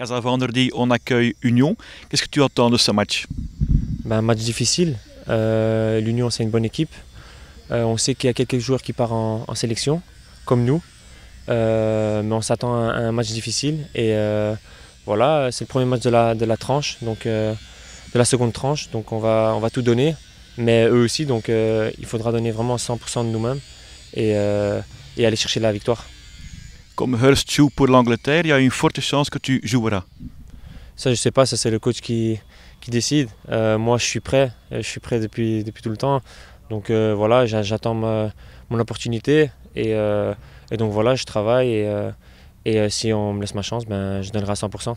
Casa Vendredi, on accueille Union. Qu'est-ce que tu attends de ce match? Ben, Un match difficile. Euh, L'Union, c'est une bonne équipe. Euh, on sait qu'il y a quelques joueurs qui partent en, sélection, comme nous. Euh, mais on s'attend à, un match difficile. Et voilà, c'est le premier match de la, tranche, de la seconde tranche. Donc on va, tout donner. Mais eux aussi, donc il faudra donner vraiment 100% de nous-mêmes et aller chercher la victoire. Comme Hurst joue pour l'Angleterre, il y a une forte chance que tu joueras. Ça, je sais pas, ça c'est le coach qui, qui décide. Euh, moi, je suis prêt, je suis prêt depuis, depuis tout le temps. Donc euh, voilà, j'attends mon opportunité et, euh, et, donc voilà, je travaille et, et si on me laisse ma chance, ben, je donnerai à 100%.